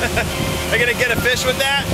I gonna get a fish with that?